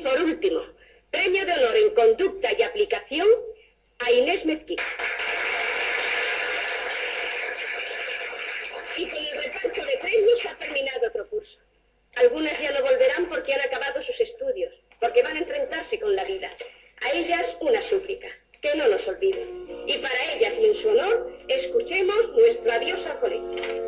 por último, premio de honor en conducta y aplicación a Inés Mezquita. Y con el reparto de premios ha terminado otro curso. Algunas ya no volverán porque han acabado sus estudios, porque van a enfrentarse con la vida. A ellas una súplica, que no nos olviden. Y para ellas y en su honor, escuchemos nuestro adiós al colegio.